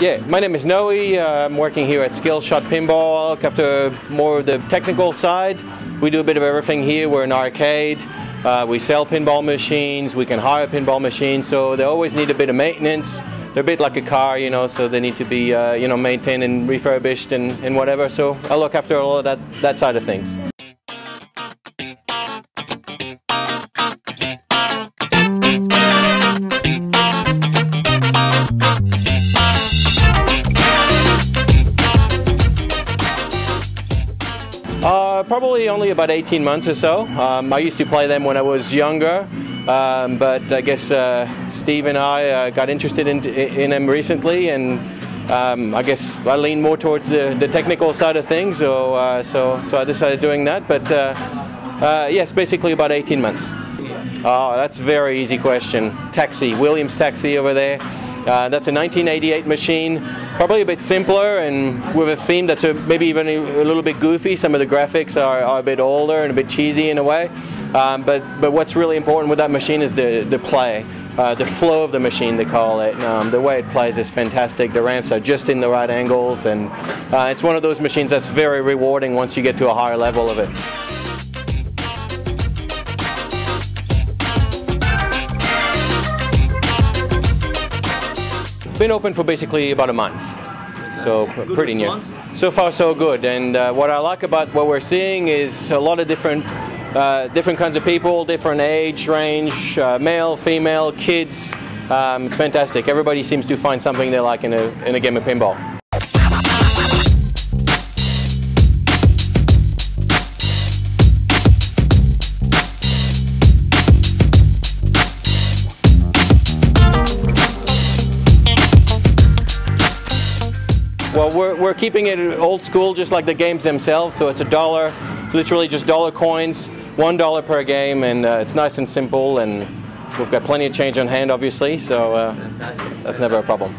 Yeah, my name is Noe. Uh, I'm working here at Skillshot Pinball. I look after more of the technical side. We do a bit of everything here. We're an arcade. Uh, we sell pinball machines. We can hire pinball machines. So they always need a bit of maintenance. They're a bit like a car, you know, so they need to be, uh, you know, maintained and refurbished and, and whatever. So I look after all of that, that side of things. Uh, probably only about 18 months or so. Um, I used to play them when I was younger, um, but I guess uh, Steve and I uh, got interested in, in them recently, and um, I guess I lean more towards the, the technical side of things, so, uh, so, so I decided doing that. But uh, yes, basically about 18 months. Oh, that's a very easy question. Taxi, Williams Taxi over there. Uh, that's a 1988 machine, probably a bit simpler and with a theme that's a, maybe even a, little bit goofy. Some of the graphics are, are, a bit older and a bit cheesy in a way. Um, but, but what's really important with that machine is the, the play. Uh, the flow of the machine, they call it. Um, the way it plays is fantastic. The ramps are just in the right angles, and uh, it's one of those machines that's very rewarding once you get to a higher level of it. Been open for basically about a month, so pretty new. So far, so good. And uh, what I like about what we're seeing is a lot of different, uh, different kinds of people, different age range, uh, male, female, kids. Um, it's fantastic. Everybody seems to find something they like in a in a game of pinball. Well, we're, we're keeping it old school, just like the games themselves. So it's a dollar, literally just dollar coins, one dollar per game, and uh, it's nice and simple. And we've got plenty of change on hand, obviously, so uh, that's never a problem.